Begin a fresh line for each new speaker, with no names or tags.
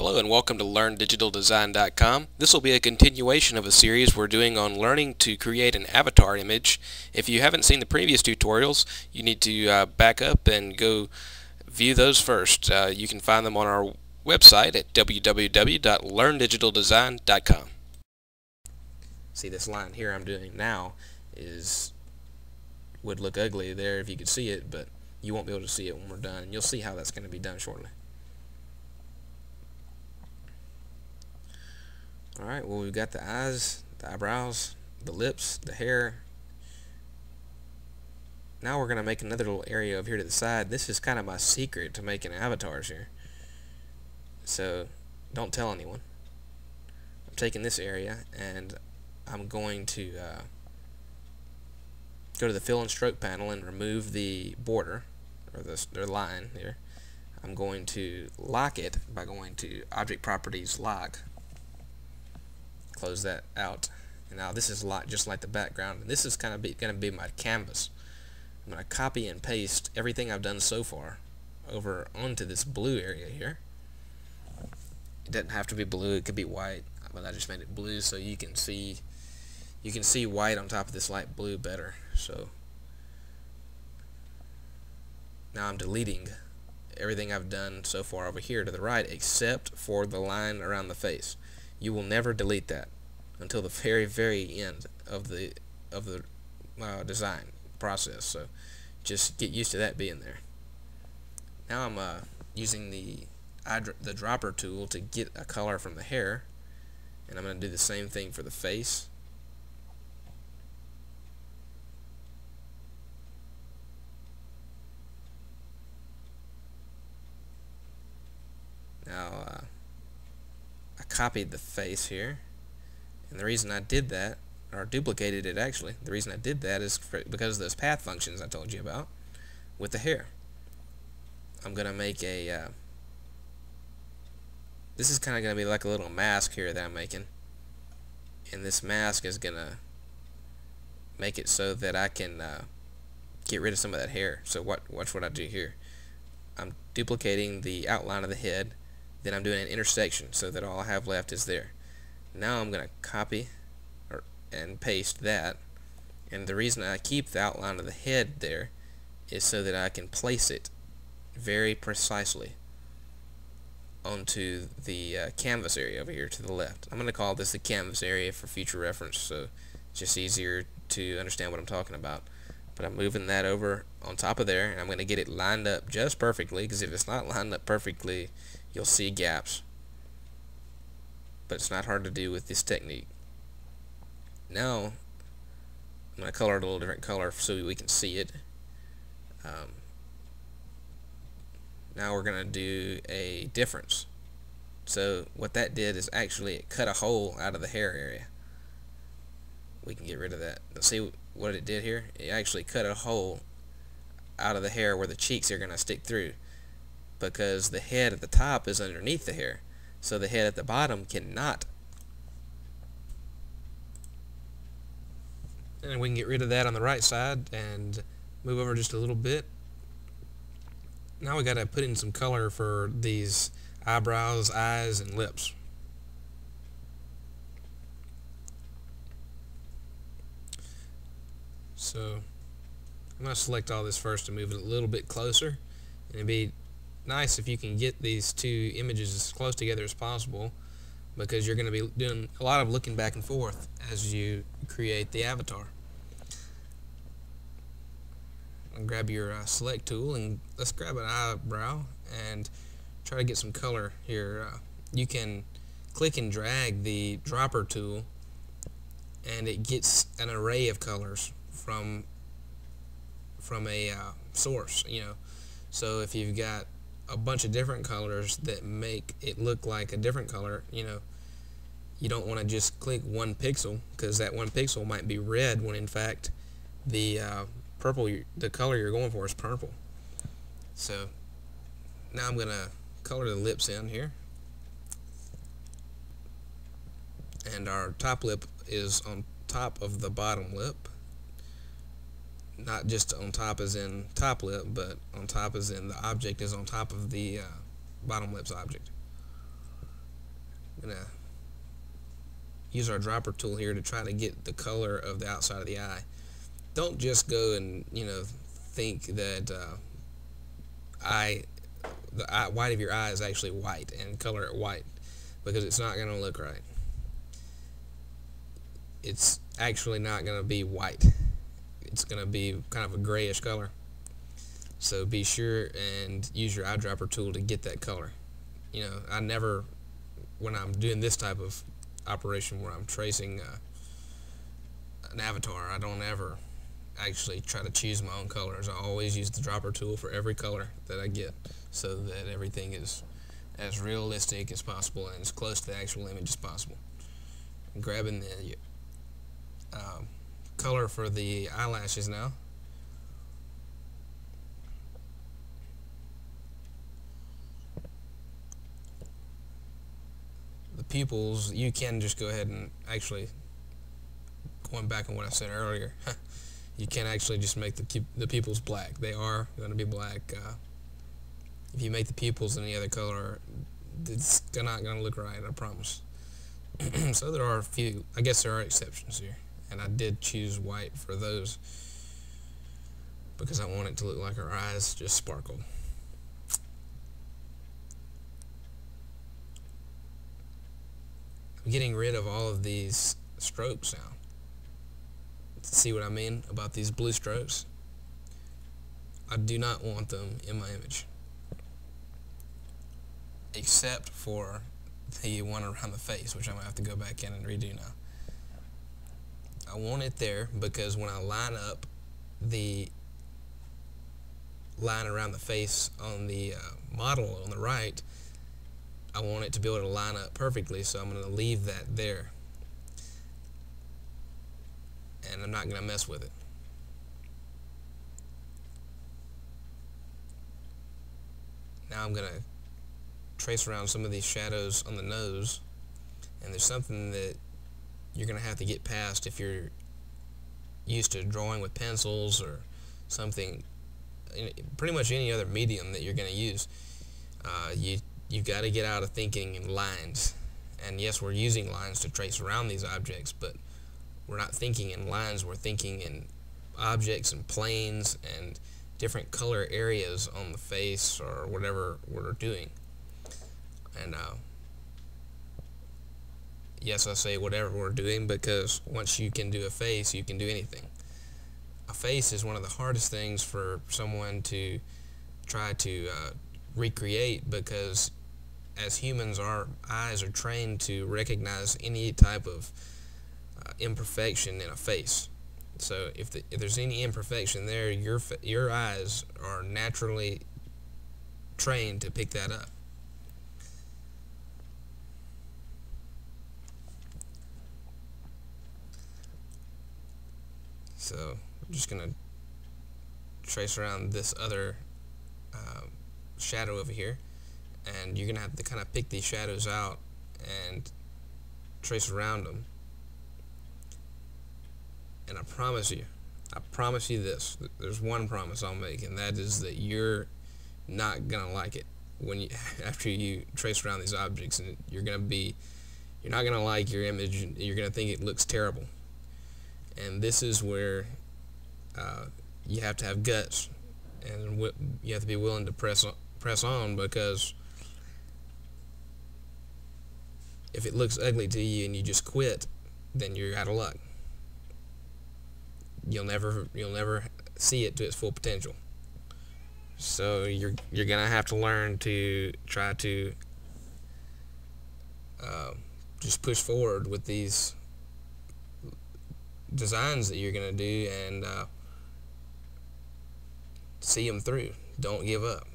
Hello and welcome to LearnDigitalDesign.com. This will be a continuation of a series we're doing on learning to create an avatar image. If you haven't seen the previous tutorials, you need to uh, back up and go view those first. Uh, you can find them on our website at www.learndigitaldesign.com. See this line here I'm doing now is would look ugly there if you could see it, but you won't be able to see it when we're done. You'll see how that's going to be done shortly. Alright, well we've got the eyes, the eyebrows, the lips, the hair. Now we're going to make another little area over here to the side. This is kind of my secret to making avatars here. So, don't tell anyone. I'm taking this area and I'm going to uh, go to the fill and stroke panel and remove the border or the line here. I'm going to lock it by going to object properties lock close that out. And now this is lot just like the background. And this is kind of going to be my canvas. I'm going to copy and paste everything I've done so far over onto this blue area here. It doesn't have to be blue, it could be white, but I just made it blue so you can see you can see white on top of this light blue better. So now I'm deleting everything I've done so far over here to the right except for the line around the face you will never delete that until the very very end of the of the uh, design process. So just get used to that being there. Now I'm uh, using the the dropper tool to get a color from the hair and I'm going to do the same thing for the face now uh, copied the face here. And the reason I did that, or duplicated it actually, the reason I did that is because of those path functions I told you about with the hair. I'm going to make a, uh, this is kind of going to be like a little mask here that I'm making. And this mask is going to make it so that I can uh, get rid of some of that hair. So what, watch what I do here. I'm duplicating the outline of the head then I'm doing an intersection so that all I have left is there. Now I'm going to copy or, and paste that. And the reason I keep the outline of the head there is so that I can place it very precisely onto the uh, canvas area over here to the left. I'm going to call this the canvas area for future reference so it's just easier to understand what I'm talking about. But I'm moving that over on top of there and I'm going to get it lined up just perfectly because if it's not lined up perfectly you'll see gaps. But it's not hard to do with this technique. Now I'm going to color it a little different color so we can see it. Um, now we're going to do a difference. So what that did is actually it cut a hole out of the hair area we can get rid of that see what it did here it actually cut a hole out of the hair where the cheeks are going to stick through because the head at the top is underneath the hair. So the head at the bottom cannot. And we can get rid of that on the right side and move over just a little bit. Now we got to put in some color for these eyebrows, eyes, and lips. So I'm going to select all this first and move it a little bit closer. And it'd be nice if you can get these two images as close together as possible because you're going to be doing a lot of looking back and forth as you create the avatar. And grab your uh, select tool and let's grab an eyebrow and try to get some color here. Uh, you can click and drag the dropper tool and it gets an array of colors from from a uh, source you know so if you've got a bunch of different colors that make it look like a different color, you know, you don't want to just click one pixel because that one pixel might be red when in fact the uh, purple, the color you're going for is purple. So now I'm going to color the lips in here. And our top lip is on top of the bottom lip not just on top as in top lip, but on top as in the object is on top of the uh, bottom lips object. I'm gonna use our dropper tool here to try to get the color of the outside of the eye. Don't just go and you know think that uh, eye the eye, white of your eye is actually white and color it white because it's not going to look right. It's actually not going to be white. It's going to be kind of a grayish color. So be sure and use your eyedropper tool to get that color. You know, I never, when I'm doing this type of operation where I'm tracing uh, an avatar, I don't ever actually try to choose my own colors. I always use the dropper tool for every color that I get so that everything is as realistic as possible and as close to the actual image as possible. Grabbing the uh, color for the eyelashes now. The pupils, you can just go ahead and actually, going back on what I said earlier, you can actually just make the, the pupils black. They are going to be black. Uh, if you make the pupils any other color, it's not going to look right, I promise. so there are a few, I guess there are exceptions here. And I did choose white for those because I want it to look like her eyes just sparkle. I'm getting rid of all of these strokes now. See what I mean about these blue strokes? I do not want them in my image except for the one around the face, which I'm going to have to go back in and redo now. I want it there because when I line up the line around the face on the uh, model on the right, I want it to be able to line up perfectly, so I'm going to leave that there. And I'm not going to mess with it. Now I'm going to trace around some of these shadows on the nose and there's something that you're going to have to get past if you're used to drawing with pencils or something pretty much any other medium that you're going to use. Uh, you you've got to get out of thinking in lines. And yes we're using lines to trace around these objects but we're not thinking in lines we're thinking in objects and planes and different color areas on the face or whatever we're doing. And uh, yes, I say whatever we're doing because once you can do a face, you can do anything. A face is one of the hardest things for someone to try to uh, recreate because as humans, our eyes are trained to recognize any type of uh, imperfection in a face. So if, the, if there's any imperfection there, your your eyes are naturally trained to pick that up. So I'm just going to trace around this other uh, shadow over here. And you're going to have to kind of pick these shadows out and trace around them. And I promise you, I promise you this. There's one promise I'll make, and that is that you're not gonna like it when you after you trace around these objects, and you're gonna be, you're not gonna like your image. You're gonna think it looks terrible and this is where uh, you have to have guts and you have to be willing to press on, press on because if it looks ugly to you and you just quit then you're out of luck. You'll never you'll never see it to its full potential. So you're you're gonna have to learn to try to uh, just push forward with these designs that you're going to do and uh, see them through. Don't give up.